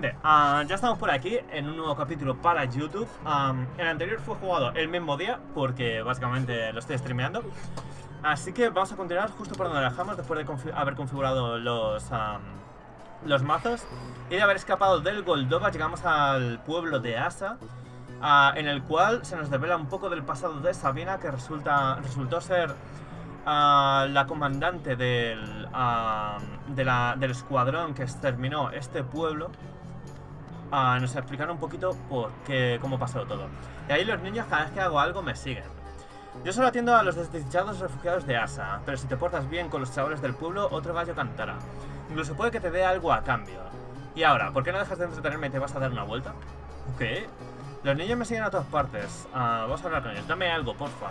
gente, ah, ya estamos por aquí en un nuevo capítulo para YouTube. Am, el anterior fue jugado el mismo día, porque básicamente lo estoy streameando. Así que vamos a continuar justo por donde dejamos, después de haber configurado los, am, los mazos. Y de haber escapado del Goldova, llegamos al pueblo de Asa. ah, en el cual se nos devela un poco del pasado de Sabina, que resulta, resultó ser ah, la comandante del, ah, de la- del escuadrón que exterminó este pueblo. Ah, nos explicaron un poquito por qué, cómo pasó todo. Y ahí los niños cada vez que hago algo me siguen. Yo solo atiendo a los desdichados refugiados de Asa, pero si te portas bien con los chavales del pueblo, otro gallo cantará. Incluso puede que te dé algo a cambio. Y ahora, ¿por qué no dejas de entretenerme te vas a dar una vuelta? Ok. Los niños me siguen a todas partes. Ah, vamos a hablar con ellos. Dame algo, porfa.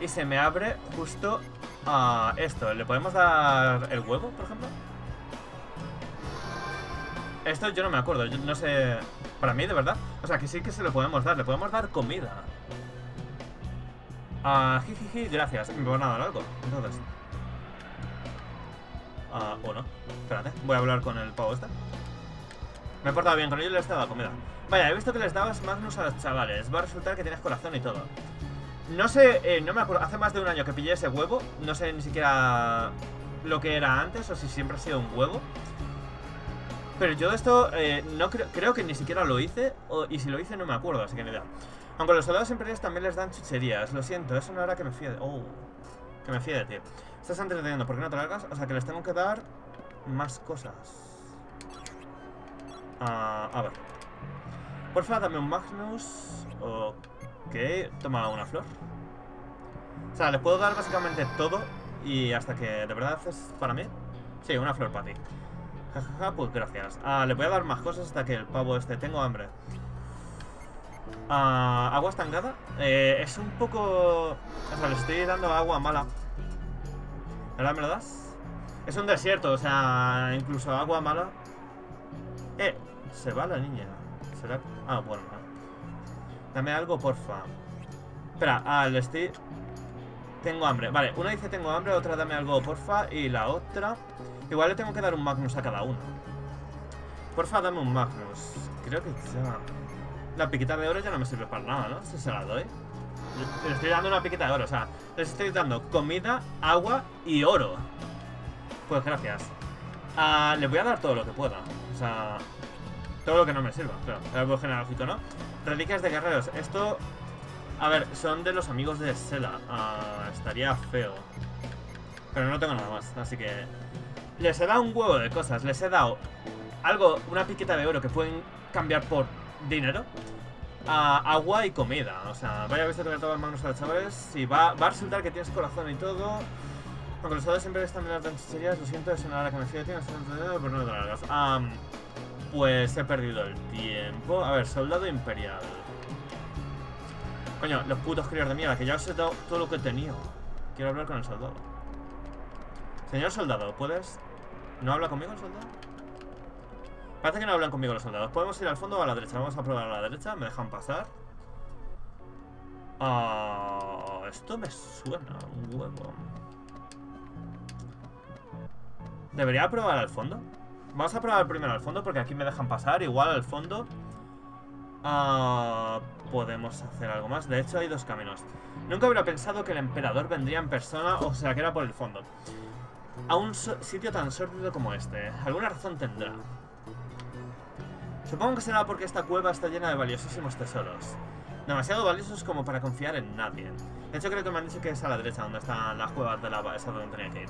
Y se me abre justo a esto. ¿Le podemos dar el huevo, por ejemplo? Esto yo no me acuerdo. Yo no sé... Para mí, de verdad. O sea, que sí que se lo podemos dar. Le podemos dar comida. Ah, jijiji, gracias. Me van a dar algo. Entonces... Ah, o no. Espérate. Voy a hablar con el pavo este. Me he portado bien con ellos les he dado comida. Vaya, he visto que les dabas Magnus a los chavales. Va a resultar que tienes corazón y todo. No sé, eh, no me acuerdo. Hace más de un año que pillé ese huevo. No sé ni siquiera lo que era antes o si siempre ha sido un huevo. Pero yo esto eh, no creo, creo que ni siquiera lo hice. o- y si lo hice no me acuerdo, así que ni idea. Aunque los soldados imperiales también les dan chucherías. Lo siento, eso no era que me fíe de... Oh, que me fíe de ti. Estás entreteniendo, ¿por qué no te largas? O sea, que les tengo que dar más cosas. Ah, a ver. Porfa, dame un Magnus. Ok, toma una flor. O sea, les puedo dar básicamente todo y hasta que de verdad es para mí. Sí, una flor para ti. Jajaja, pues gracias. Ah, le voy a dar más cosas hasta que el pavo este. Tengo hambre. Ah, agua estancada. Eh, es un poco... O sea, le estoy dando agua mala. ¿Verdad me lo das? Es un desierto, o sea, incluso agua mala. Eh, se va la niña. ¿Será? Ah, bueno, no. Dame algo, porfa. Espera, ah, le estoy... Tengo hambre. Vale, una dice tengo hambre, otra dame algo, porfa. Y la otra... Igual le tengo que dar un Magnus a cada uno. Porfa, dame un Magnus. Creo que ya... La piquita de oro ya no me sirve para nada, ¿no? Si se la doy. Le- estoy dando una piquita de oro, o sea, les estoy dando comida, agua y oro. Pues gracias. Ah, le voy a dar todo lo que pueda. O sea, todo lo que no me sirva, claro. Algo genealógico, ¿no? Reliquias de guerreros. Esto, a ver, son de los amigos de Sela. Ah, estaría feo. Pero no tengo nada más, así que... Les he dado un huevo de cosas. Les he dado algo, una piqueta de oro que pueden cambiar por dinero. a agua y comida. O sea, vaya visto que le tomas manos a los chavales. Y va, va a resultar que tienes corazón y todo. Aunque los soldados siempre están en las danchicherías, lo siento, es una hora que me fío de ti, no estoy entendiendo, pero no te largas. Am, pues he perdido el tiempo. A ver, soldado imperial. Coño, los putos críos de mierda, que ya os he dado todo lo que he tenido. Quiero hablar con el soldado. Señor soldado, ¿puedes...? ¿No habla conmigo el soldado? Parece que no hablan conmigo los soldados. ¿Podemos ir al fondo o a la derecha? Vamos a probar a la derecha. ¿Me dejan pasar? Ah, esto me suena un huevo. ¿Debería probar al fondo? Vamos a probar primero al fondo porque aquí me dejan pasar. Igual al fondo ah, podemos hacer algo más. De hecho, hay dos caminos. Nunca hubiera pensado que el emperador vendría en persona, o sea, que era por el fondo. A un sitio tan sórdido como este. Alguna razón tendrá. Supongo que será porque esta cueva está llena de valiosísimos tesoros. Demasiado valiosos como para confiar en nadie. De hecho, creo que me han dicho que es a la derecha donde están las cuevas de lava, esa donde tenía que ir.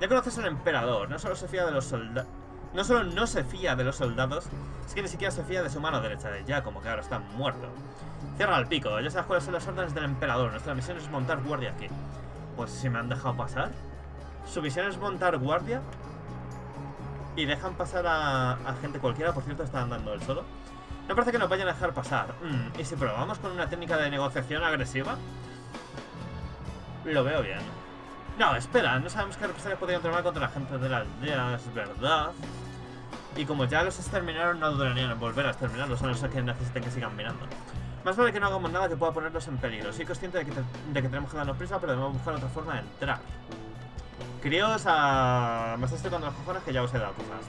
Ya conoces al emperador, no solo se fía de los soldados. No solo no se fía de los soldados, es que ni siquiera se fía de su mano derecha, de ya como que ahora está muerto. Cierra el pico, ya sabes cuáles son las órdenes del emperador. Nuestra misión es montar guardia aquí. Pues si me han dejado pasar. Su misión es montar guardia. Y dejan pasar a, a gente cualquiera, por cierto, está andando él solo. No parece que nos vayan a dejar pasar. Mm, ¿Y si probamos con una técnica de negociación agresiva? Lo veo bien. No, espera, no sabemos qué represalias podrían tomar contra la gente de la aldea, es verdad. Y como ya los exterminaron, no dudarían en volver a exterminarlos, a no que necesiten que sigan mirando. Más vale que no hagamos nada que pueda ponerlos en peligro. Soy consciente de que, tenemos que darnos prisa, pero debemos buscar otra forma de entrar. Críos, a... me estáis tocando los cojones que ya os he dado cosas.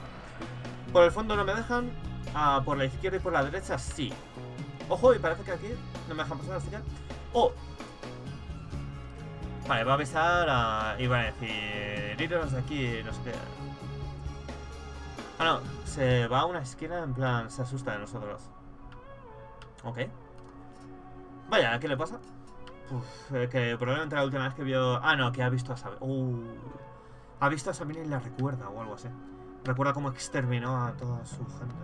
Por el fondo no me dejan. Ah, por la izquierda y por la derecha sí. Ojo, y parece que aquí no me dejan pasar, así que... ¡Oh! Vale, va a avisar a... Y va a decir... Iros de aquí, no sé qué... Ah, no. Se va a una esquina, en plan, se asusta de nosotros. Ok. Vaya, ¿qué le pasa? Uf, eh, que probablemente la última vez que vio... Ah, no, que ha visto a Sabina. Uh, ha visto a Sabina y la recuerda o algo así. Recuerda cómo exterminó a toda su gente.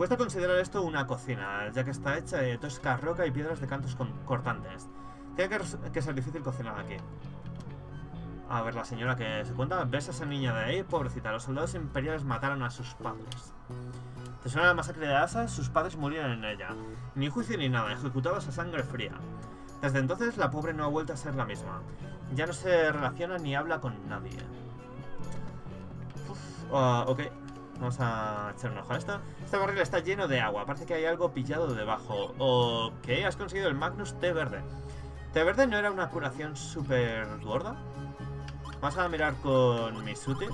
Cuesta considerar esto una cocina, ya que está hecha de tosca roca y piedras de cantos cortantes. Tiene que, ser difícil cocinar aquí. A ver, la señora que se cuenta. ¿Ves a esa niña de ahí? Pobrecita, los soldados imperiales mataron a sus padres. ¿Te suena la masacre de Asa? Sus padres murieron en ella. Ni juicio ni nada, ejecutados a sangre fría. Desde entonces, la pobre no ha vuelto a ser la misma. Ya no se relaciona ni habla con nadie. Uh, ok, vamos a echar un ojo a esto. Este barril está lleno de agua, parece que hay algo pillado debajo. Ok, has conseguido el Magnus té verde. ¿Té verde no era una curación súper gorda? Vamos a mirar con Misuti.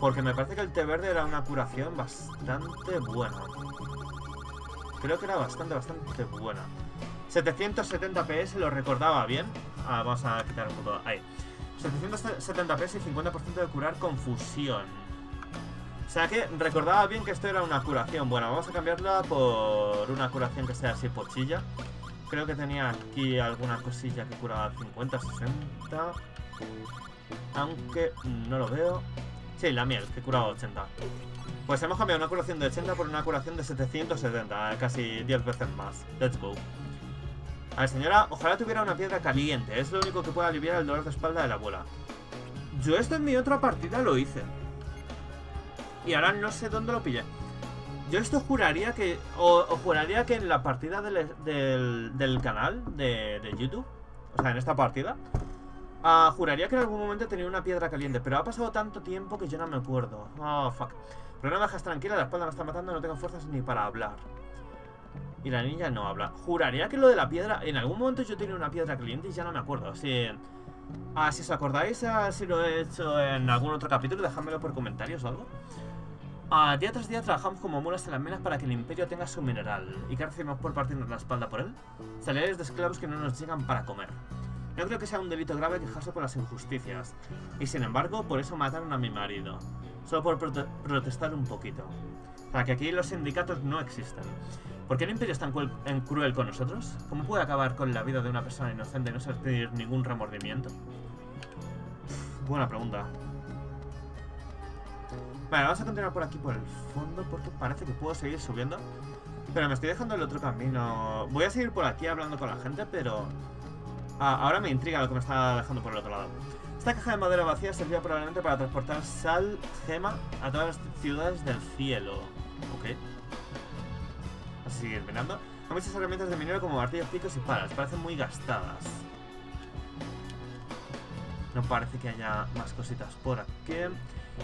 Porque me parece que el té verde era una curación bastante buena. Creo que era bastante, bastante buena. 770 PS, lo recordaba bien. Ah, vamos a quitar un poco. Ahí. 770 PS y 50% de curar confusión. O sea que recordaba bien que esto era una curación. Bueno, vamos a cambiarla por una curación que sea así pochilla. Creo que tenía aquí alguna cosilla que curaba 50, 60. Aunque no lo veo. Sí, la miel, que curaba 80. Pues hemos cambiado una curación de 80 por una curación de 770, casi 10 veces más. Let's go. A ver, señora, ojalá tuviera una piedra caliente. Es lo único que puede aliviar el dolor de espalda de la abuela. Yo esto en mi otra partida lo hice. Y ahora no sé dónde lo pillé. Yo esto juraría que... O, juraría que en la partida del, canal de, de YouTube, o sea, en esta partida, Ah, juraría que en algún momento tenía una piedra caliente, pero ha pasado tanto tiempo que yo no me acuerdo. Oh, fuck. Pero no me dejas tranquila, la espalda me está matando, no tengo fuerzas ni para hablar. Y la niña no habla. Juraría que lo de la piedra... En algún momento yo tenía una piedra caliente y ya no me acuerdo. Si, ah, si os acordáis, ah, si lo he hecho en algún otro capítulo, dejádmelo por comentarios o algo. Ah, día tras día trabajamos como mulas en las minas para que el imperio tenga su mineral. ¿Y qué recibimos por partirnos la espalda por él? Salarios de esclavos que no nos llegan para comer. No creo que sea un delito grave quejarse por las injusticias. Y sin embargo, por eso mataron a mi marido. Solo por protestar un poquito. Para que aquí los sindicatos no existen. ¿Por qué el imperio es tan cruel con nosotros? ¿Cómo puede acabar con la vida de una persona inocente y no sentir ningún remordimiento? buena pregunta. Vale, vamos a continuar por aquí por el fondo porque parece que puedo seguir subiendo. Pero me estoy dejando el otro camino. Voy a seguir por aquí hablando con la gente, pero Ah, ahora me intriga lo que me está dejando por el otro lado. Esta caja de madera vacía servía probablemente para transportar sal, gema, a todas las ciudades del cielo. Ok. Vamos a seguir mirando. Hay muchas herramientas de minero como martillos, picos y palas. Parecen muy gastadas. No parece que haya más cositas por aquí.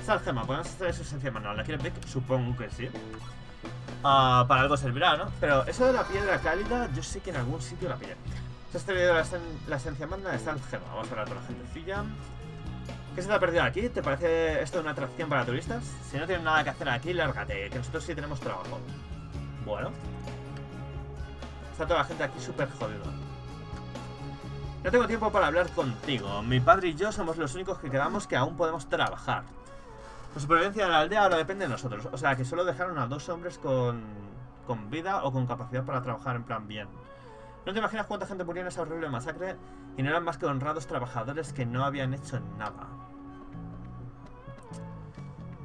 Sal, gema. Podemos hacer su esencia manual. ¿La quiere Vic? Supongo que sí. Ah, para algo servirá, ¿no? Pero eso de la piedra cálida, yo sé que en algún sitio la pillé. Este video la, la esencia manda está en Gema. Vamos a hablar con la gentecilla. ¿Qué se te ha perdido aquí? ¿Te parece esto una atracción para turistas? Si no tienen nada que hacer aquí, lárgate, que nosotros sí tenemos trabajo. Bueno. Está toda la gente aquí súper jodida. No tengo tiempo para hablar contigo. Mi padre y yo somos los únicos que quedamos que aún podemos trabajar. La supervivencia de la aldea ahora depende de nosotros. O sea, que solo dejaron a dos hombres con, con vida o con capacidad para trabajar en plan bien. No te imaginas cuánta gente murió en esa horrible masacre y no eran más que honrados trabajadores que no habían hecho nada.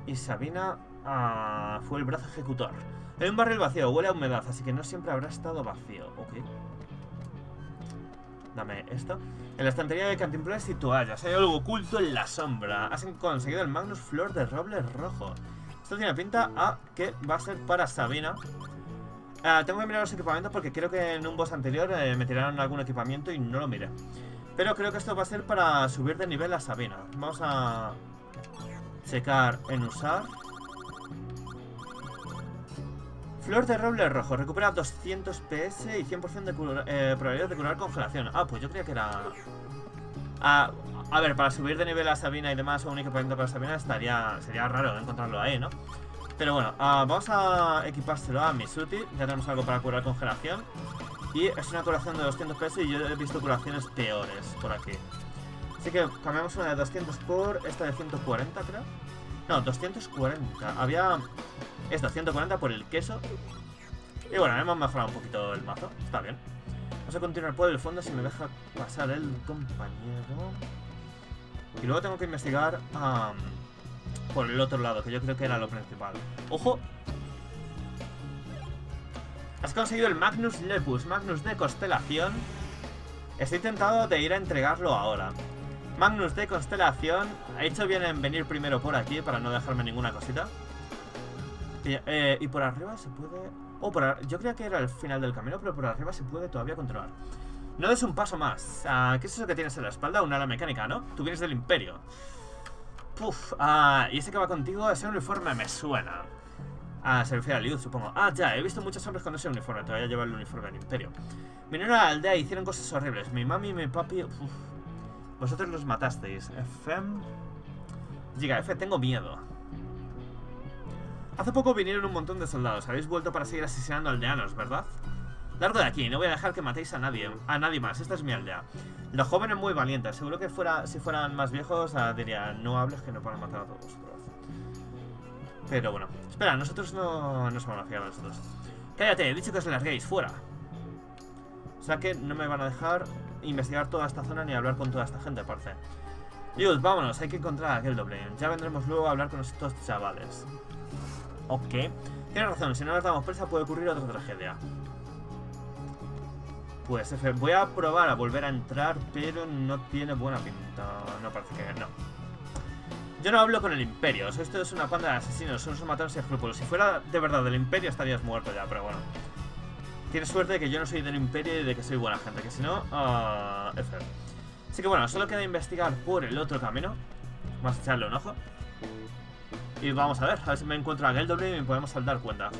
Y Sabina ah, fue el brazo ejecutor. Hay un barril vacío, huele a humedad, así que no siempre habrá estado vacío. Ok. Dame esto. En la estantería de cantimplones y toallas. Hay algo oculto en la sombra. Has conseguido el Magnus Flor de Roble Rojo. Esto tiene pinta a que va a ser para Sabina. Ah, tengo que mirar los equipamientos porque creo que en un boss anterior eh, me tiraron algún equipamiento y no lo miré. Pero creo que esto va a ser para subir de nivel a Sabina. Vamos a checar en usar. Flor de roble rojo. Recupera 200 PS y 100% de eh, probabilidad de curar congelación. Ah, pues yo creía que era... A, a ver, para subir de nivel a Sabina y demás, o un equipamiento para Sabina, estaría, sería raro encontrarlo ahí, ¿no? Pero bueno, ah, vamos a equipárselo a Misuti. Ya tenemos algo para curar congelación. Y es una curación de 200 pesos y yo he visto curaciones peores por aquí. Así que cambiamos una de 200 por esta de 140, creo. No, 240. Había esta, 140 por el queso. Y bueno, hemos mejorado un poquito el mazo. Está bien. Vamos a continuar por el fondo si me deja pasar el compañero. Y luego tengo que investigar por el otro lado, que yo creo que era lo principal. ¡Ojo! Has conseguido el Magnus Lepus, Magnus de constelación. Estoy tentado de ir a entregarlo ahora. Magnus de constelación. Ha hecho bien en venir primero por aquí para no dejarme ninguna cosita. Y, eh, por arriba se puede... Oh, por yo creía que era el final del camino, pero por arriba se puede todavía controlar. No des un paso más. Ah, ¿Qué es eso que tienes en la espalda? Una ala mecánica, ¿no? Tú vienes del imperio. Puf, ah, y ese que va contigo, ese uniforme me suena. Ah, se refiere a Liu, supongo. Ah, ya, he visto muchos hombres con ese uniforme. Todavía lleva el uniforme del imperio. Vinieron a la aldea y hicieron cosas horribles. Mi mami y mi papi... Uf, vosotros los matasteis. FM... Giga F, tengo miedo. Hace poco vinieron un montón de soldados. Habéis vuelto para seguir asesinando aldeanos, ¿verdad? Largo de aquí, no voy a dejar que matéis a nadie, a nadie más, esta es mi aldea. Los jóvenes muy valientes, seguro que si fueran más viejos uh, no hables que no pueden matar a todos. Pero bueno, espera, nosotros no nos vamos a fiar a nosotros. Cállate, he dicho que os larguéis, fuera. O sea que no me van a dejar investigar toda esta zona ni hablar con toda esta gente, parece. Dios, vámonos, hay que encontrar a aquel doble. Ya vendremos luego a hablar con estos chavales. Ok. Tienes razón, si no nos damos presa puede ocurrir otra tragedia. Pues F, voy a probar a volver a entrar, pero no tiene buena pinta. No parece que no. Yo no hablo con el Imperio, esto es una panda de asesinos, son sus matones y escrúpulos. Si fuera de verdad del Imperio estarías muerto ya, pero bueno. Tienes suerte de que yo no soy del Imperio y de que soy buena gente, que si no, uh. Así que bueno, solo queda investigar por el otro camino. Vamos a echarle un ojo. Y vamos a ver, a ver si me encuentro a Geldoble y me podemos dar cuenta.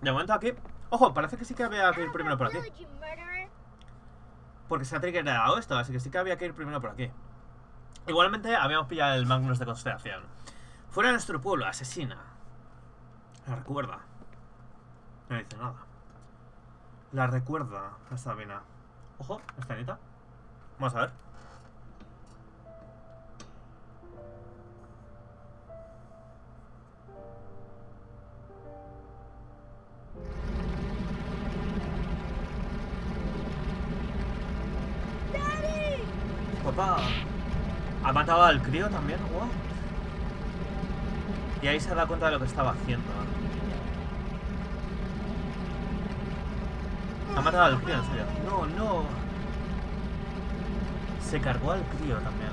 De momento aquí... Ojo, parece que sí que había que ir primero por aquí. Porque se ha triggerado esto, así que sí que había que ir primero por aquí. Igualmente habíamos pillado el Magnus de constelación. Fuera de nuestro pueblo, asesina. La recuerda. No dice nada. La recuerda a Sabina. Ojo, escenita. Vamos a ver. Papá. Ha matado al crío también, Y ahí se da cuenta de lo que estaba haciendo. Ha matado al crío, en serio. No, no. Se cargó al crío también.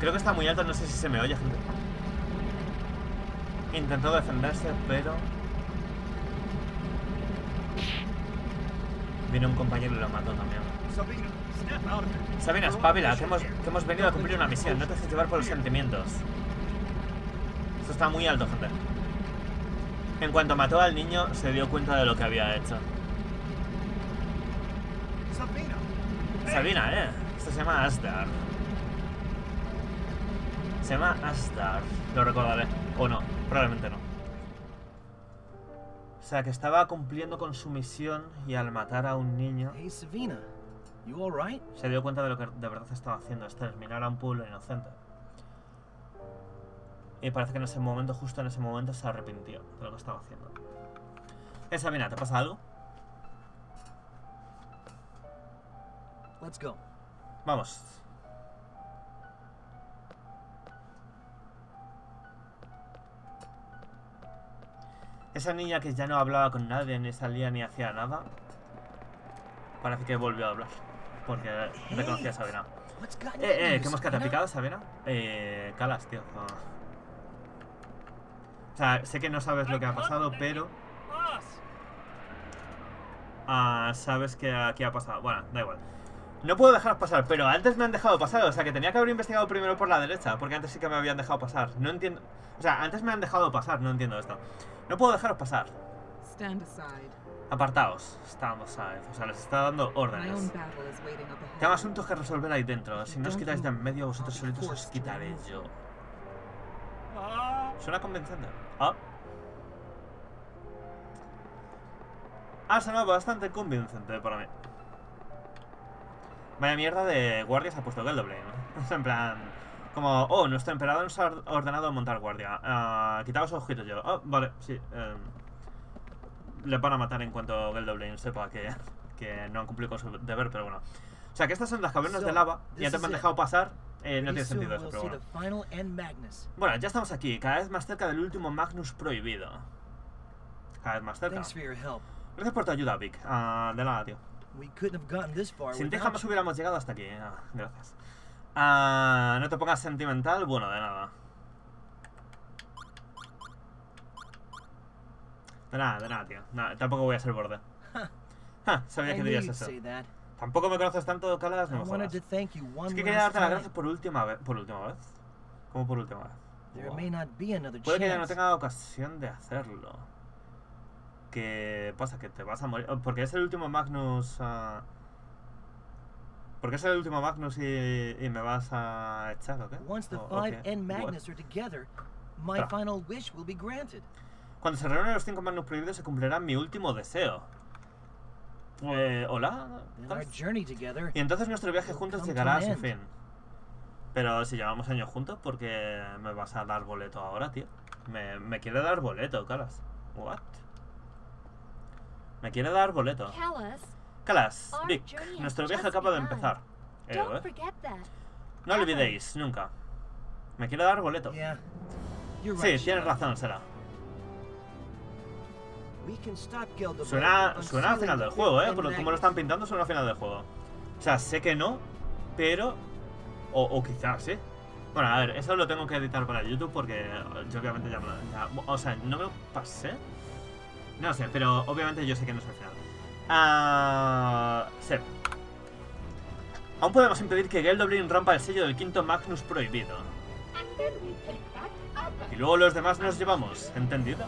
Creo que está muy alto, no sé si se me oye, gente. Intentó defenderse, pero... Vino un compañero y lo mató también. Sabina, espabila, que hemos, que hemos venido a cumplir una misión. No te dejes llevar por los sentimientos. Está muy alto, gente. En cuanto mató al niño, se dio cuenta de lo que había hecho. Sabina, eh. Esto se llama Asdar. Se llama Asdar. Lo recordaré. O no, probablemente no. O sea, que estaba cumpliendo con su misión y al matar a un niño... Hey, Savina. Se dio cuenta de lo que de verdad estaba haciendo, exterminar a un pueblo inocente. Y parece que en ese momento, justo en ese momento, se arrepintió de lo que estaba haciendo. Esa, mira, ¿te pasa algo? Let's go. Vamos. Esa niña que ya no hablaba con nadie, ni salía ni hacía nada, parece que volvió a hablar porque reconocía a Sabina. Eh, eh, ¿qué mosca te ha picado, Sabina? Eh, Calas, tío. O sea, sé que no sabes lo que ha pasado, pero... Ah, sabes que aquí ha pasado. Bueno, da igual. No puedo dejaros pasar, pero antes me han dejado pasar. O sea, que tenía que haber investigado primero por la derecha, porque antes sí que me habían dejado pasar. No entiendo... O sea, antes me han dejado pasar, no entiendo esto. No puedo dejaros pasar. Stand aside. Apartaos. Stand aside. O sea, les está dando órdenes. Tengo asuntos que resolver ahí dentro. Si no os quitáis de en medio, vosotros solitos os quitaré yo. Suena convincente. Ah. Ha sonado bastante convincente para mí. Vaya mierda de guardias ha puesto Geldoblin. en plan... Como, oh, nuestro emperador nos ha or- ordenado montar guardia. Ah, quitaos ojitos yo. Oh, vale, sí. em, le van a matar en cuanto Geldoblin sepa que, que no han cumplido con su deber, pero bueno. O sea, que estas son las cavernas de lava y antes me han dejado pasar. eh, no tiene sentido eso, pero bueno. Bueno, ya estamos aquí, cada vez más cerca del último Magnus prohibido. Cada vez más cerca. Gracias por tu ayuda, Vic. Ah, de nada, tío. Sin ti jamás hubiéramos llegado hasta aquí. Ah, gracias. Ah, no te pongas sentimental, bueno, de nada. De nada, de nada, tío. Nada, tampoco voy a ser borde. Sabía que dirías eso. Tampoco me conoces tanto, Calas, no me jodas. Es que quería darte las gracias por última vez. ¿Por última vez? ¿Cómo por última vez? Wow. Puede que ya no tenga ocasión de hacerlo. ¿Qué pasa? Que te vas a morir. Oh, Porque es el último Magnus. ah, Porque es el último Magnus y, y me vas a echar, ¿o qué? Once the five? End What? Magnus are together, my final wish will be granted. Cuando se reúnen los cinco Magnus prohibidos se cumplirá mi último deseo. Eh, ¿Hola? Y entonces nuestro viaje juntos llegará a su fin. Pero si llevamos años juntos, ¿por qué me vas a dar boleto ahora, tío? Me, me quiere dar boleto, Calas. ¿What? Me quiere dar boleto. Calas, Vic, nuestro viaje acaba de empezar. Eh, ¿eh? No olvidéis, nunca. Me quiere dar boleto. Sí, tienes razón, será. Suena, suena al final del juego, ¿eh? Por lo- como lo están pintando, suena al final del juego. O sea, sé que no, pero... O, o quizás, sí. Bueno, a ver, eso lo tengo que editar para YouTube porque yo obviamente ya, O sea, no me lo pasé. No sé, pero obviamente yo sé que no es el final. Ah... sí. Aún podemos impedir que Geldoblin rompa el sello del quinto Magnus prohibido. Y luego los demás nos llevamos, ¿entendido?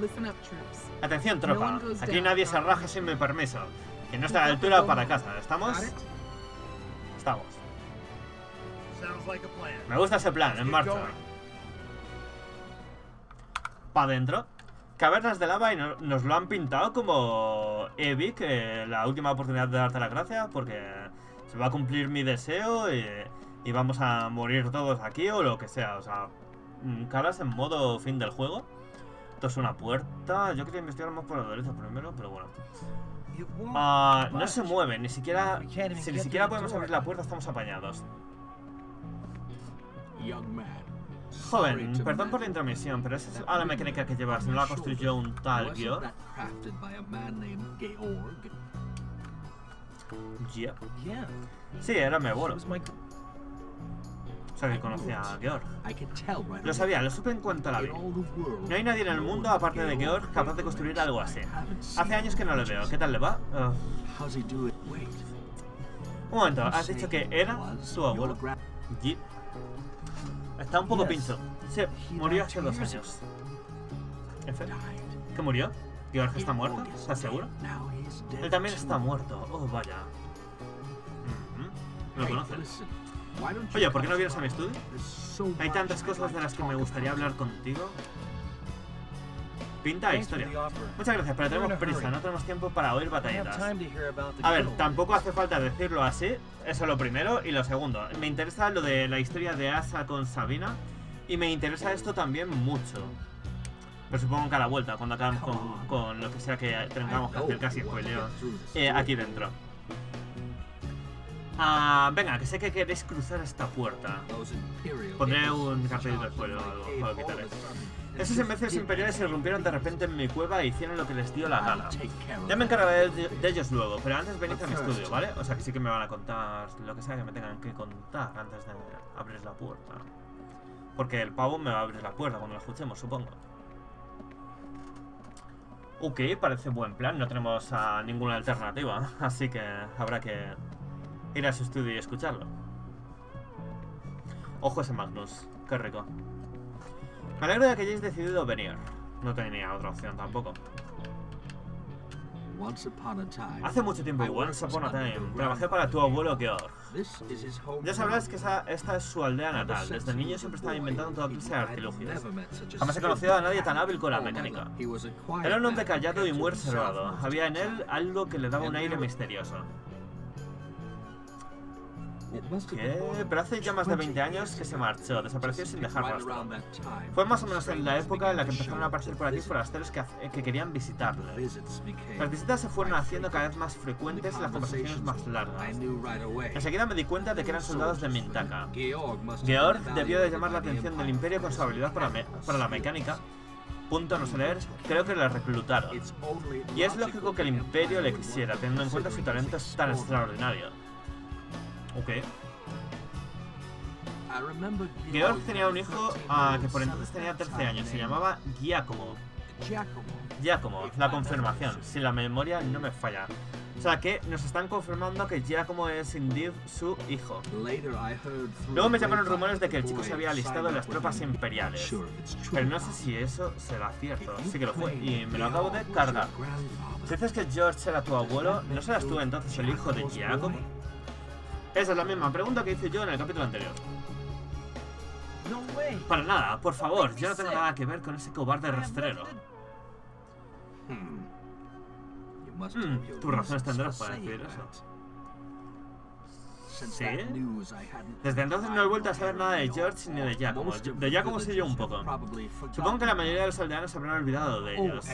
Listen up, troops. Atención, tropa. Aquí nadie se without raja permission. sin mi permiso. Que no está a la altura para casa. ¿Estamos? Estamos. Sounds like a plan. Me gusta ese plan, en marcha. Pa' adentro. Cavernas de lava y no- nos lo han pintado como Evi, que la última oportunidad de darte las gracias porque se va a cumplir mi deseo y, y vamos a morir todos aquí o lo que sea. O sea, mm, caras en modo fin del juego. Esto es una puerta. Yo quería investigar más por la derecha primero, pero bueno. Ah, no se mueve, ni siquiera. Si ni siquiera podemos abrir la puerta, estamos apañados. Joven, perdón por la intromisión, pero esa es a la mecánica que llevas, no la construyó un tal Georg. Yep. Sí, era mi abuelo. O sea que conocía a Georg. Lo sabía, lo supe en cuanto la vi. No hay nadie en el mundo, aparte de Georg, capaz de construir algo así. Hace años que no le veo. ¿Qué tal le va? Un momento, has dicho que era tu abuelo. Jeep. Está un poco pincho. Sí, murió hace dos años. F. ¿Qué murió? ¿Georg está muerto? ¿Estás seguro? Él también está muerto. Oh, vaya. ¿Lo conoces? Oye, ¿por qué no vienes a mi estudio? Hay tantas cosas de las que me gustaría hablar contigo. Pinta for historia. Muchas gracias, pero tenemos prisa, no tenemos tiempo para oír the A ver, tampoco hace falta decirlo así, eso es lo primero. Y lo segundo, me interesa lo de la historia de Asa con Sabina. Y me interesa esto también mucho. Pero supongo que a la vuelta, cuando acabemos con, con lo que sea que tengamos que hacer, casi spoileo, eh, aquí dentro. Ah, venga, que sé que queréis cruzar esta puerta. Pondré un cartelito de fuego o algo, quitaré. Esos imbéciles imperiales irrumpieron de repente en mi cueva e hicieron lo que les dio la gana. Ya me encargaré de, ellos luego, pero antes venid a mi estudio, ¿vale? O sea que sí que me van a contar lo que sea que me tengan que contar antes de abrir la puerta. Porque el pavo me va a abrir la puerta cuando lo escuchemos, supongo. Ok, parece buen plan, no tenemos ah, ninguna alternativa, así que habrá que ir a su estudio y escucharlo. Ojo ese Magnus, qué rico. Me alegro de que hayáis decidido venir. No tenía otra opción tampoco. Once upon a time. Hace mucho tiempo, once upon a time, trabajé para tu abuelo Georg. This is his home Ya sabrás que esa- esta es su aldea natal. Desde niño siempre estaba inventando toda clase de artilugios. Jamás he conocido a nadie tan hábil con la mecánica. Era un hombre callado y muy reservado. Había en él algo que le daba un aire misterioso. ¿Qué? Pero hace ya más de 20 años que se marchó, desapareció sin dejar rastro. Fue más o menos en la época en la que empezaron a aparecer por aquí forasteros que, que querían visitarle. Las visitas se fueron haciendo cada vez más frecuentes y las conversaciones más largas. Enseguida me di cuenta de que eran soldados de Mintaka. Georg debió de llamar la atención del Imperio con su habilidad para, para la mecánica. Punto no sé leer, creo que le reclutaron. Y es lógico que el Imperio le quisiera, teniendo en cuenta su talento tan extraordinario. Ok. Georg tenía un hijo ah, que por entonces tenía 13 años, se llamaba Giacomo. Giacomo, la confirmación, si la memoria no me falla. O sea que nos están confirmando que Giacomo es indeed su hijo. Luego me llamaron rumores de que el chico se había alistado en las tropas imperiales. Pero no sé si eso será cierto. Sí que lo fue, y me lo acabo de cargar. Si dices que George era tu abuelo, ¿no serás tú entonces el hijo de Giacomo? Esa es la misma pregunta que hice yo en el capítulo anterior. No. Para nada, por favor, yo no tengo nada que ver con ese cobarde rastrero. Hmm, tus razones tendrás para decir eso. ¿Sí? Desde entonces no he vuelto a saber nada de George ni de Giacomo. De Giacomo sé yo un poco. Supongo que la mayoría de los aldeanos se habrán olvidado de ellos.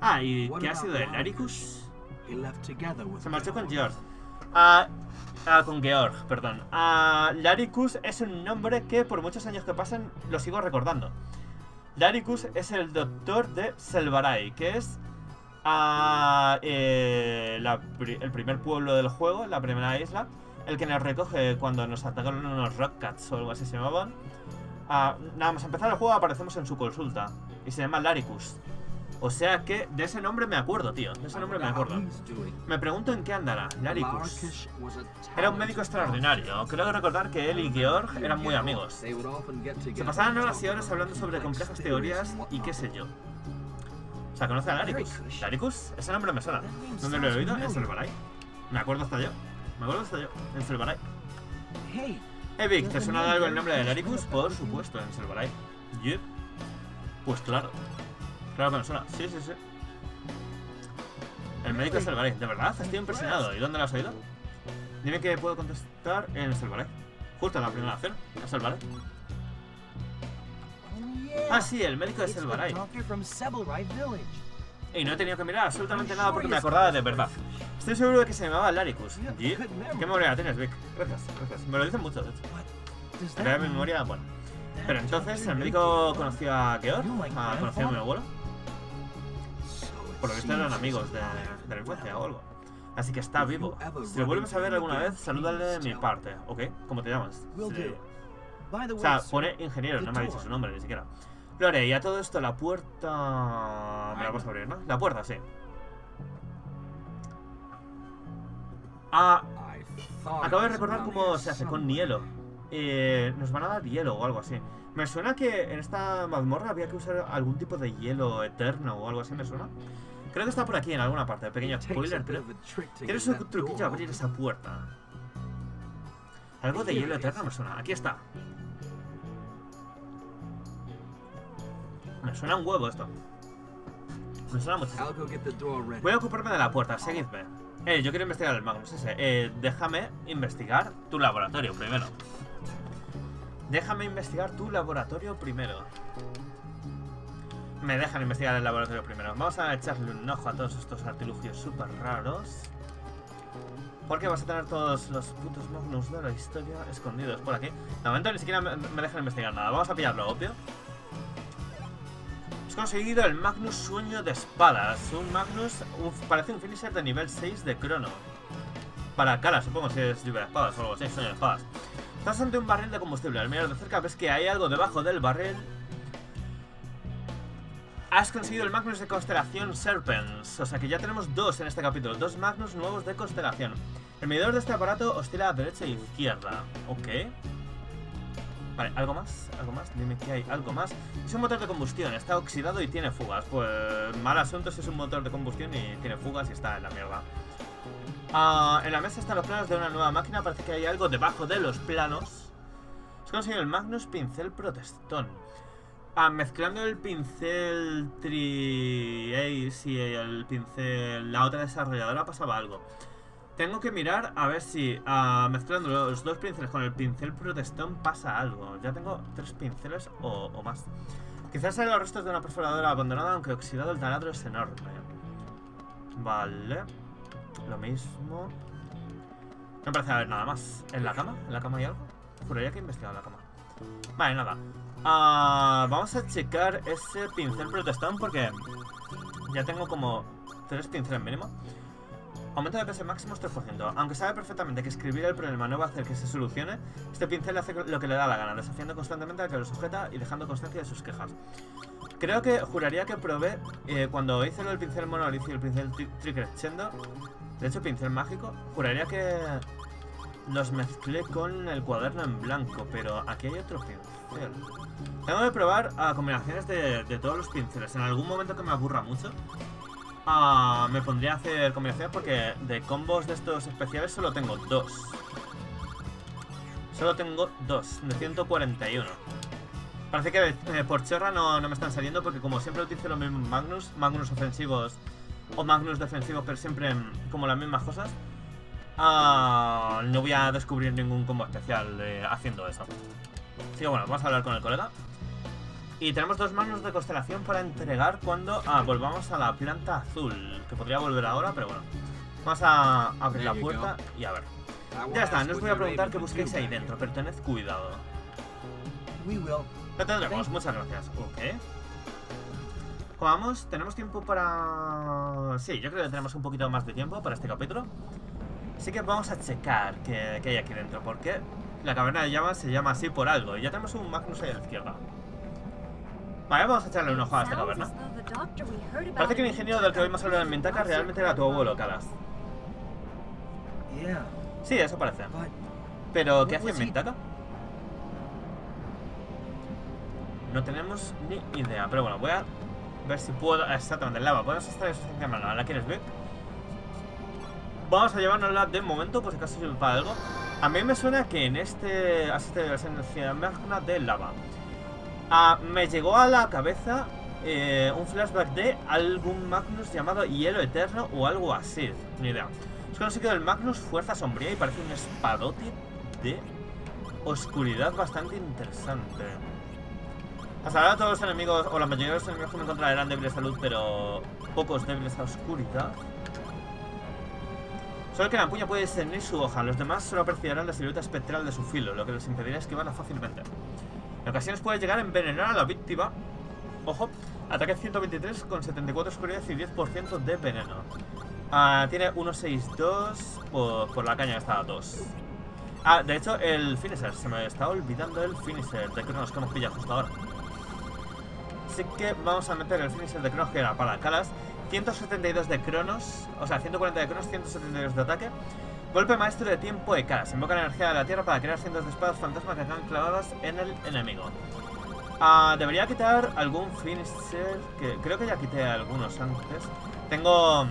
Ah, ¿y qué ha sido de Laricus? Se marchó con George. Ah, con Georg, perdón. Laricus es un nombre que por muchos años que pasan lo sigo recordando. Laricus es el doctor de Selvarai, que es eh, la el primer pueblo del juego, la primera isla, el que nos recoge cuando nos atacaron unos Rockcats o algo así se llamaban. Nada más empezar el juego aparecemos en su consulta y se llama Laricus. O sea que de ese nombre me acuerdo, tío. De ese nombre me acuerdo. Me pregunto en qué andará, Laricus. Era un médico extraordinario. Creo recordar que él y Georg eran muy amigos. Se pasaban horas y horas hablando sobre complejas teorías y qué sé yo. O sea, ¿conoce a Laricus? ¿Laricus? Ese nombre me suena. ¿Dónde lo he oído? En Selvarai. Me acuerdo hasta yo. Me acuerdo hasta yo. En Selvarai. Hey, Vic, ¿te suena algo el nombre de Laricus? Por supuesto, en Selvarai. Yep. Pues claro. Claro que me suena. Sí, sí, sí. El médico de Selvarai. ¿De verdad? Estoy impresionado. ¿Y dónde lo has oído? Dime que puedo contestar en Selvarai. Justo en la primera acción. En Selvarai. oh. Ah, sí, el médico from Sebelrai Village. Y no he tenido que mirar absolutamente nada porque me acordaba de verdad. Estoy seguro de que se llamaba Laricus. ¿Y? ¿Qué memoria tienes, Vic? Gracias, gracias. Me lo dicen mucho, de hecho. En realidad mi memoria, bueno. Pero entonces, ¿el médico you? conoció a Georg? ¿A conoció a mi abuelo? Por lo visto eran amigos de, de la infancia o algo. Así que está vivo. Si lo vuelves a ver alguna vez, salúdale de mi parte, ¿ok? ¿Cómo te llamas? Sí. O sea, pone ingeniero, no me ha dicho su nombre ni siquiera. Lore, y a todo esto la puerta... Me la vas a abrir, ¿no? La puerta, sí. Ah, acabo de recordar cómo se hace con hielo. Eh, nos van a dar hielo o algo así. Me suena que en esta mazmorra había que usar algún tipo de hielo eterno o algo así, ¿me suena? Creo que está por aquí en alguna parte, pequeño spoiler, to Tienes un truquillo abrir esa puerta. Algo de hielo eterno me suena. Aquí está. Me suena un huevo esto. Me suena muchísimo. Voy a ocuparme de la puerta, seguidme. Eh, yo quiero investigar el Magnus ese. Eh, déjame investigar tu laboratorio primero. Déjame investigar tu laboratorio primero. Me dejan investigar el laboratorio primero. Vamos a echarle un ojo a todos estos artilugios súper raros. Porque vas a tener todos los putos Magnus de la historia escondidos por aquí. De momento ni siquiera me, dejan investigar nada. Vamos a pillarlo, obvio. Hemos conseguido el Magnus Sueño de Espadas. Un Magnus, uf, parece un finisher de nivel 6 de Crono. Para cara, supongo, si es lluvia de espadas o algo así, sueño de espadas. Estás ante un barril de combustible. Al mirar de cerca ves que hay algo debajo del barril. Has conseguido el Magnus de Constelación Serpents. O sea que ya tenemos dos en este capítulo. Dos Magnus nuevos de Constelación. El medidor de este aparato oscila a derecha e izquierda. Ok. Vale, ¿algo más? ¿Algo más? Dime que hay algo más. Es un motor de combustión, está oxidado y tiene fugas. Pues mal asunto si es un motor de combustión y tiene fugas y está en la mierda. Ah, en la mesa están los planos de una nueva máquina. Parece que hay algo debajo de los planos. Has conseguido el Magnus Pincel Protestón. Ah, mezclando el pincel Tri Ace y el pincel. La otra desarrolladora pasaba algo. Tengo que mirar a ver si ah, mezclando los dos pinceles con el pincel Protestón pasa algo. Ya tengo tres pinceles o, más. Quizás sean los restos de una perforadora abandonada, aunque oxidado el taladro es enorme. Vale. Lo mismo. No parece haber nada más. ¿En la cama? ¿En la cama hay algo? Juraría que he investigado en la cama. Vale, nada. Ah, vamos a checar ese pincel protestón porque ya tengo como tres pinceles mínimo. Aumento de peso máximo es 3%. Aunque sabe perfectamente que escribir el problema no va a hacer que se solucione, este pincel hace lo que le da la gana, desafiando constantemente al que lo sujeta y dejando constancia de sus quejas. Creo que juraría que probé eh, cuando hice del pincel monolith y el pincel tri tricrescendo, de hecho pincel mágico, juraría que los mezclé con el cuaderno en blanco, pero aquí hay otro pincel. Tengo que probar a combinaciones de, todos los pinceles. En algún momento que me aburra mucho, Ah, me pondría a hacer combinaciones porque de combos de estos especiales solo tengo dos. Solo tengo dos, de 141. Parece que eh, por chorra no, no me están saliendo porque como siempre utilizo los mismos Magnus, Magnus ofensivos o Magnus defensivos, pero siempre como las mismas cosas. Ah, no voy a descubrir ningún combo especial eh, haciendo eso. Así que bueno, vamos a hablar con el colega. Y tenemos dos manos de constelación para entregar cuando ah, volvamos a la planta azul. Que podría volver ahora, pero bueno. Vamos a abrir la puerta y a ver. I Ya está, no os voy a preguntar qué busquéis ahí dentro, pero tened cuidado. We will. Lo tendremos, muchas gracias. Ok. ¿Cómo vamos? ¿Tenemos tiempo para...? Sí, yo creo que tenemos un poquito más de tiempo para este capítulo. Así que vamos a checar qué, qué hay aquí dentro, porque la caverna de llamas se llama así por algo. Y ya tenemos un Magnus ahí a la izquierda. Vale, vamos a echarle un ojo a esta caverna. Parece que el ingeniero del que vimos hablar en Mintaka realmente era tu abuelo, Kalas. Yeah, Sí, eso parece. Pero, ¿qué hace en Mintaka? No tenemos ni idea. Pero bueno, voy a ver si puedo... Exactamente, lava. Podemos extraer manual. ¿La quieres ver? Vamos a llevárnosla de momento, por si acaso sirve para algo. A mí me suena que en este... Magna de lava. Ah, me llegó a la cabeza eh, un flashback de algún Magnus llamado Hielo Eterno o algo así. Ni idea. Es conocido el Magnus Fuerza Sombría y parece un espadote de oscuridad bastante interesante. Hasta ahora todos los enemigos, o la mayoría de los enemigos que me encontraré eran débiles a luz, pero pocos débiles a oscuridad. Solo que la empuña puede discernir su hoja, los demás solo apreciarán la silueta espectral de su filo, lo que les impedirá esquivarla fácilmente. En ocasiones puede llegar a envenenar a la víctima. Ojo, ataque 123 con 74 oscuridad y 10% de veneno. Ah, tiene 162 por, por la caña que está a 2. Ah, de hecho, el finisher. Se me está olvidando el finisher de Cronos que hemos pillado justo ahora. Así que vamos a meter el finisher de Cronos que era para Kalas. 172 de Cronos, o sea, 140 de Cronos, 172 de ataque. Golpe maestro de tiempo de Kalas. Invoca la energía de la tierra para crear cientos de espadas fantasmas que están clavadas en el enemigo. Ah, debería quitar algún finisher que creo que ya quité algunos antes. Tengo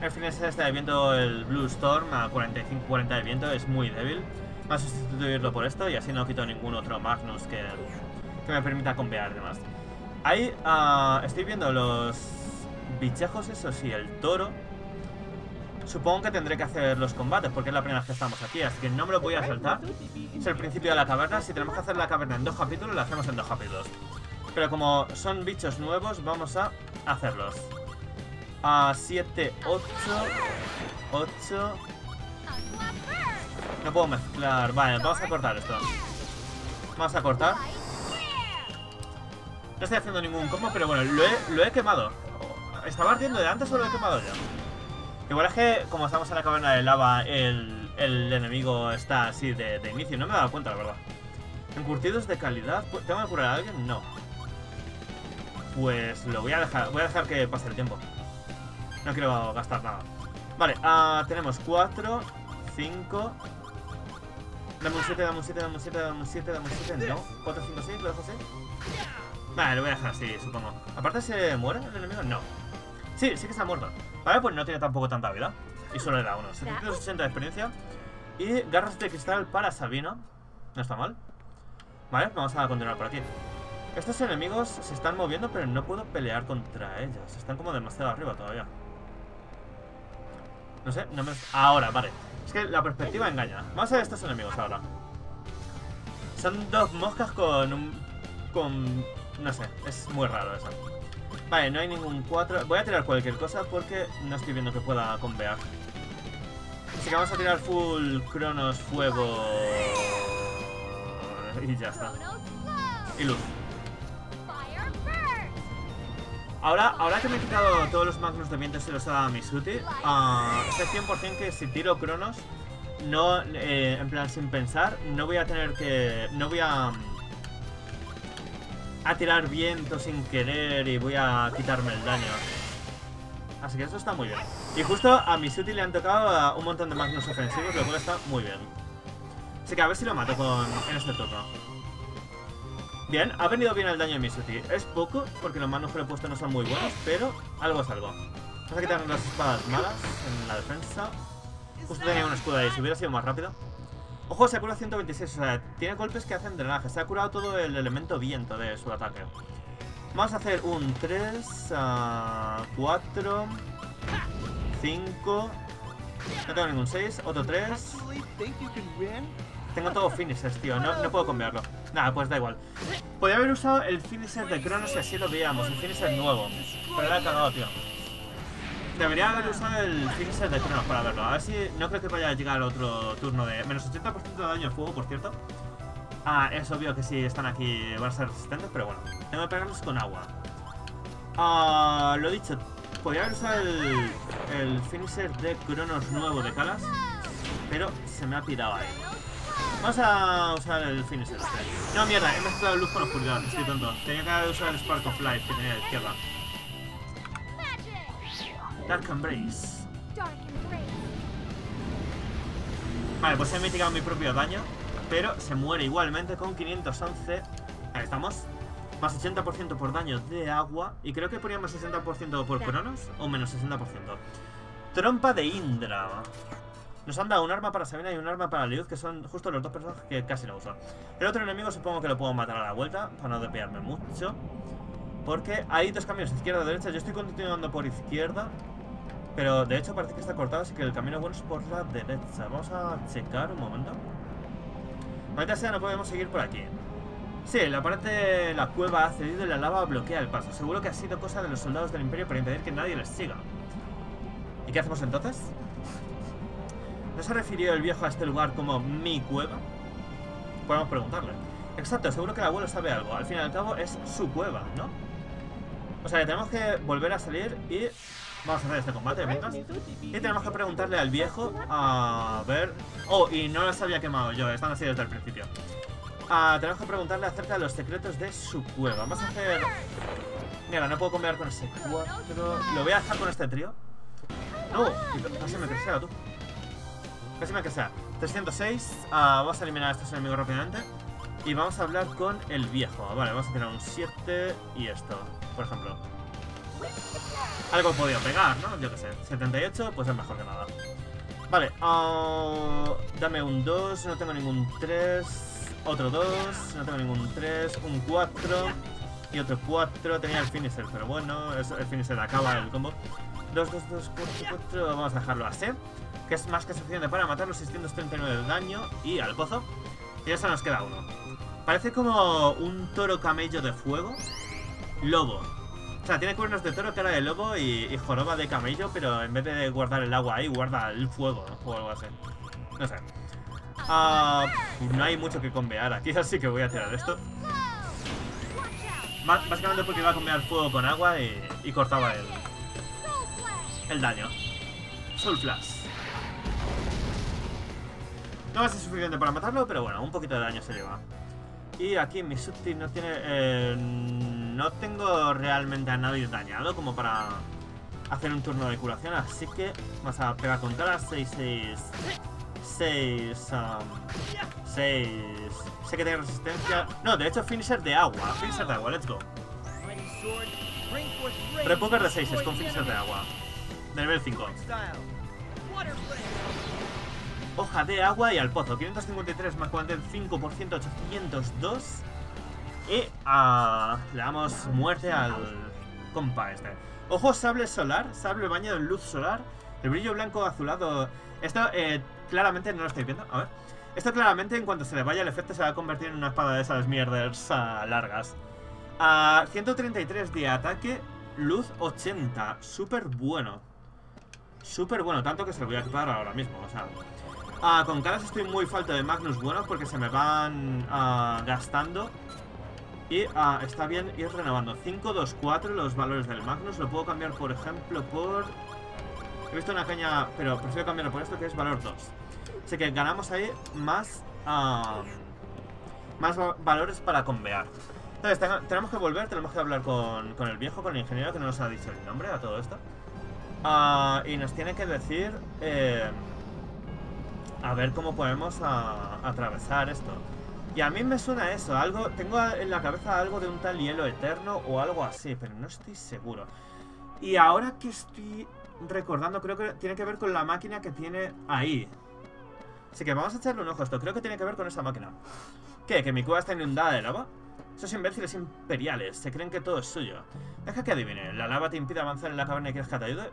el finisher este de viento, el Blue Storm a 45-40 de viento, es muy débil. Vamos a sustituirlo por esto y así no quito ningún otro Magnus que, que me permita combear demás. Ahí ah, estoy viendo los bichejos esos y el toro. Supongo que tendré que hacer los combates porque es la primera vez que estamos aquí, así que no me lo voy a saltar. Es el principio de la caverna. Si tenemos que hacer la caverna en dos capítulos, la hacemos en dos capítulos. Pero como son bichos nuevos, vamos a hacerlos. A 7, 8, 8. No puedo mezclar. Vale, vamos a cortar esto. Vamos a cortar. No estoy haciendo ningún combo, pero bueno, lo he, lo he quemado. ¿Estaba ardiendo de antes o lo he quemado ya? Igual es que, como estamos en la caverna de lava, el, el enemigo está así de, inicio. No me he dado cuenta, la verdad. Encurtidos de calidad. ¿Pu- ¿Tengo que curar a alguien? No. Pues lo voy a dejar. Voy a dejar que pase el tiempo. No quiero gastar nada. Vale, ah, tenemos 4, 5, Dame un 7, dame un 7, dame un 7, dame un 7, dame un 7. No. 4, 5, 6, lo dejo así. Vale, lo voy a dejar así, supongo. Aparte, ¿se muere el enemigo? No. Sí, sí que ha muerto. Vale, pues no tiene tampoco tanta vida. Y solo le da uno. 780 de experiencia. Y garras de cristal para Sabina. No está mal. Vale, vamos a continuar por aquí. Estos enemigos se están moviendo, pero no puedo pelear contra ellos. Están como demasiado arriba todavía. No sé, no me... Ahora, vale. Es que la perspectiva engaña. Vamos a ver estos enemigos ahora. Son dos moscas con un... Con... No sé, es muy raro eso. Vale, no hay ningún 4. Voy a tirar cualquier cosa porque no estoy viendo que pueda convear. Así que vamos a tirar full Cronos, fuego. Y ya está. Y luz. Ahora, ahora que me he quitado todos los Magnus de viento y se los ha dado a Misuti, ah, sé 100% que si tiro Cronos, no, eh, en plan sin pensar, no voy a tener que... No voy a... A tirar viento sin querer y voy a quitarme el daño. Así que eso está muy bien. Y justo a Misuti le han tocado un montón de Magnus ofensivos, lo cual está muy bien. Así que a ver si lo mato con, en este turno. Bien, ha venido bien el daño de Misuti. Es poco, porque los manos que le he puesto no son muy buenos, pero algo es algo. Vamos a quitar las espadas malas en la defensa. Justo tenía un escudo ahí, si hubiera sido más rápido. Ojo, se ha curado 126, o sea, tiene golpes que hacen drenaje. Se ha curado todo el elemento viento de su ataque. Vamos a hacer un 3, 4, 5... No tengo ningún 6, otro 3... Actually, think you can win? Tengo todo finishers, tío, no, no puedo cambiarlo. Nada, pues da igual. Podría haber usado el finisher de Cronos y así lo veíamos, el finisher nuevo. Pero la he cagado, tío. Debería haber usado el finisher de Cronos para verlo. A ver si... No creo que vaya a llegar otro turno de... Menos 80% de daño de fuego, por cierto. Ah, es obvio que si están aquí van a ser resistentes, pero bueno. Tengo que pegarlos con agua. Ah, lo dicho. Podría haber usado el, el finisher de Cronos nuevo de Calas. Pero se me ha pirado ahí. Vamos a usar el finisher. No, mierda, he mezclado luz con oscuridad, estoy tonto. Tenía que usado el Spark of Life que tenía a la izquierda. Dark Embrace. Vale, pues he mitigado mi propio daño, pero se muere igualmente con 511. Ahí estamos. Más 80% por daño de agua. Y creo que ponía más 60% por cronos. O menos 60%. Trompa de Indra. Nos han dado un arma para Sabina y un arma para Liuz, que son justo los dos personajes que casi no uso. El otro enemigo supongo que lo puedo matar a la vuelta, para no desviarme mucho. Porque hay dos caminos, izquierda y derecha. Yo estoy continuando por izquierda. Pero de hecho parece que está cortado, así que el camino bueno es por la derecha. Vamos a checar un momento. Maldita sea, no podemos seguir por aquí. Sí, la parte de la cueva ha cedido y la lava bloquea el paso. Seguro que ha sido cosa de los soldados del Imperio para impedir que nadie les siga. ¿Y qué hacemos entonces? ¿No se refirió el viejo a este lugar como mi cueva? Podemos preguntarle. Exacto, seguro que el abuelo sabe algo. Al fin y al cabo es su cueva, ¿no? O sea, que tenemos que volver a salir y... Vamos a hacer este combate mientras. Y tenemos que preguntarle al viejo a ver... Oh, y no las había quemado yo, están así desde el principio. Ah, tenemos que preguntarle acerca de los secretos de su cueva. Vamos a hacer... Mira, no puedo combinar con ese 4... Lo voy a dejar con este trío. No, casi me crecea tú. Casi me crecea. 306. ah, vamos a eliminar a estos enemigos rápidamente. Y vamos a hablar con el viejo. Vale, vamos a tirar un 7 y esto, por ejemplo. Algo he podido pegar, ¿no? Yo qué sé. 78, pues es mejor que nada. Vale, ah, dame un 2, no tengo ningún 3. Otro 2, no tengo ningún 3. Un 4 y otro 4. Tenía el finisher, pero bueno, el finisher acaba el combo. 2, 2, 2, 4, 4. Vamos a dejarlo así. Que es más que suficiente para matar los 639 de daño y al pozo. Y ya solo nos queda uno. Parece como un toro camello de fuego. Lobo. O sea, tiene cuernos de toro, cara de lobo y, y joroba de camello, pero en vez de guardar el agua ahí, guarda el fuego ¿no? o algo así. No sé. Ah, no hay mucho que convear aquí, así que voy a tirar esto. Básicamente porque iba a convear fuego con agua y, cortaba el, el daño. Soul Flash. No va a ser suficiente para matarlo, pero bueno, un poquito de daño se lleva. Y aquí mi subteam no tiene... eh, no tengo realmente a nadie dañado como para hacer un turno de curación, así que vamos a pegar con cara 6, 6, 6. 6. Sé que tiene resistencia. No, de hecho, finisher de agua. Finisher de agua, let's go. Repoker de 6 Destroy con finisher de agua. De nivel 5. Style. Water flame. Hoja de agua y al pozo. 553 más 45%, 802. Y ah, le damos muerte al compa este. Ojo, sable solar, sable bañado en luz solar. El brillo blanco azulado. Esto eh, claramente no lo estoy viendo. A ver. Esto claramente en cuanto se le vaya el efecto se va a convertir en una espada de esas mierdas ah, largas. A 133 de ataque, luz 80. Súper bueno. Súper bueno, tanto que se lo voy a quitar ahora mismo. O sea, Ah, con caras estoy muy falto de Magnus buenos porque se me van gastando. Y ah, está bien ir renovando. 5, 2, 4 los valores del Magnus. Lo puedo cambiar, por ejemplo, por... He visto una caña, pero prefiero cambiarlo por esto que es valor 2. Así que ganamos ahí más... más va- valores para convear. Entonces, tenemos que volver, tenemos que hablar con, con el viejo, con el ingeniero que no nos ha dicho el nombre a todo esto. Ah, y nos tiene que decir... eh, a ver cómo podemos ah, atravesar esto. Y a mí me suena eso, algo, tengo en la cabeza algo de un tal hielo eterno o algo así, pero no estoy seguro. Y ahora que estoy recordando, creo que tiene que ver con la máquina que tiene ahí. Así que vamos a echarle un ojo a esto, creo que tiene que ver con esa máquina. ¿Qué? ¿Que mi cueva está inundada de lava? Esos imbéciles imperiales se creen que todo es suyo. Deja que adivine, ¿la lava te impide avanzar en la caverna y quieres que te ayude?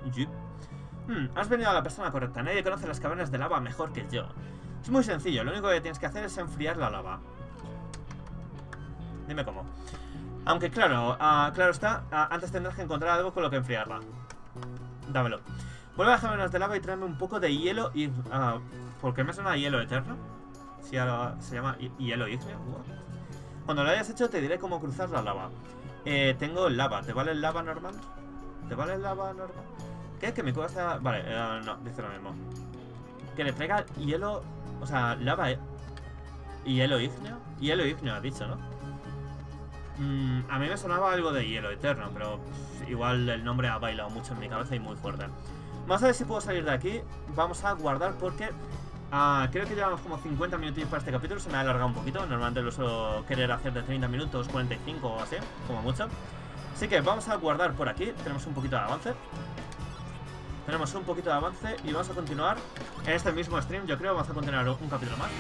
Hmm, has venido a la persona correcta. Nadie conoce las cavernas de lava mejor que yo. Es muy sencillo. Lo único que tienes que hacer es enfriar la lava. Dime cómo. Aunque claro, ah, claro está, ah, antes tendrás que encontrar algo con lo que enfriarla. Dámelo. Vuelve a las cavernas de lava y tráeme un poco de hielo y... ah, ¿Por qué me suena hielo eterno? Si ahora se llama hi- hielo ígneo. Cuando lo hayas hecho te diré cómo cruzar la lava. Eh, tengo lava. ¿Te vale el lava normal? ¿Te vale el lava normal? ¿Qué? Que mi cueva está... Vale, eh, no, dice lo mismo. Que le traiga hielo... O sea, lava... eh, ¿Hielo ígneo? Hielo ígneo ha dicho, ¿no? Mm, a mí me sonaba algo de hielo eterno, pero igual el nombre ha bailado mucho en mi cabeza y muy fuerte. Vamos a ver si puedo salir de aquí. Vamos a guardar porque... ah, creo que llevamos como 50 minutos para este capítulo. Se me ha alargado un poquito. Normalmente lo suelo querer hacer de 30 minutos, 45 o así, como mucho. Así que vamos a guardar por aquí. Tenemos un poquito de avance. Tenemos un poquito de avance y vamos a continuar en este mismo stream. Yo creo vamos a continuar un capítulo más.